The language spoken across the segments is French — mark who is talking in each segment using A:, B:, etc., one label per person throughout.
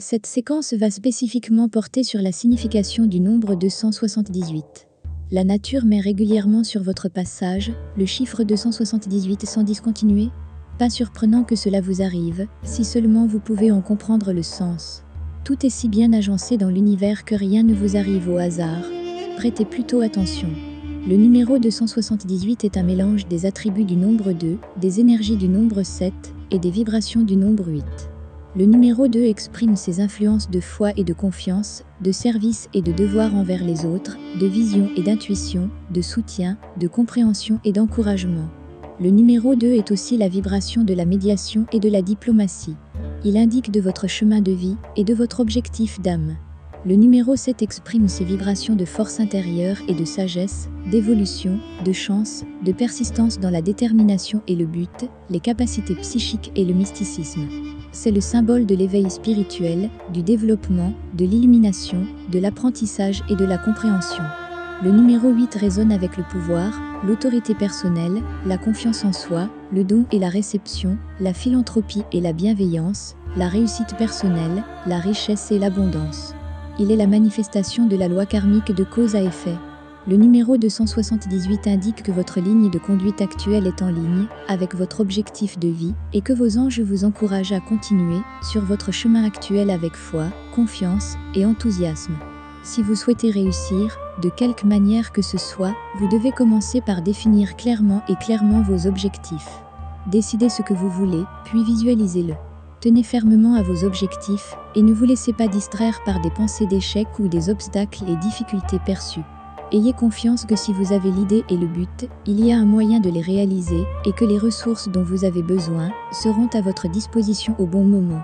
A: Cette séquence va spécifiquement porter sur la signification du nombre 278. La nature met régulièrement sur votre passage le chiffre 278 sans discontinuer. Pas surprenant que cela vous arrive, si seulement vous pouvez en comprendre le sens. Tout est si bien agencé dans l'univers que rien ne vous arrive au hasard. Prêtez plutôt attention. Le numéro 278 est un mélange des attributs du nombre 2, des énergies du nombre 7 et des vibrations du nombre 8. Le numéro 2 exprime ses influences de foi et de confiance, de service et de devoir envers les autres, de vision et d'intuition, de soutien, de compréhension et d'encouragement. Le numéro 2 est aussi la vibration de la médiation et de la diplomatie. Il indique de votre chemin de vie et de votre objectif d'âme. Le numéro 7 exprime ses vibrations de force intérieure et de sagesse, d'évolution, de chance, de persistance dans la détermination et le but, les capacités psychiques et le mysticisme. C'est le symbole de l'éveil spirituel, du développement, de l'illumination, de l'apprentissage et de la compréhension. Le numéro 8 résonne avec le pouvoir, l'autorité personnelle, la confiance en soi, le don et la réception, la philanthropie et la bienveillance, la réussite personnelle, la richesse et l'abondance. Il est la manifestation de la loi karmique de cause à effet. Le numéro 278 indique que votre ligne de conduite actuelle est en ligne avec votre objectif de vie et que vos anges vous encouragent à continuer sur votre chemin actuel avec foi, confiance et enthousiasme. Si vous souhaitez réussir, de quelque manière que ce soit, vous devez commencer par définir clairement et clairement vos objectifs. Décidez ce que vous voulez, puis visualisez-le. Tenez fermement à vos objectifs et ne vous laissez pas distraire par des pensées d'échec ou des obstacles et difficultés perçues. Ayez confiance que si vous avez l'idée et le but, il y a un moyen de les réaliser et que les ressources dont vous avez besoin seront à votre disposition au bon moment.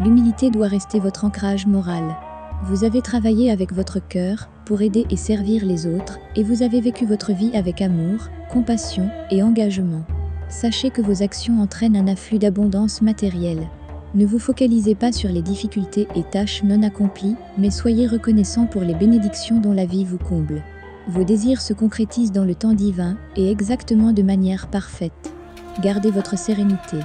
A: L'humilité doit rester votre ancrage moral. Vous avez travaillé avec votre cœur pour aider et servir les autres et vous avez vécu votre vie avec amour, compassion et engagement. Sachez que vos actions entraînent un afflux d'abondance matérielle. Ne vous focalisez pas sur les difficultés et tâches non accomplies, mais soyez reconnaissant pour les bénédictions dont la vie vous comble. Vos désirs se concrétisent dans le temps divin et exactement de manière parfaite. Gardez votre sérénité.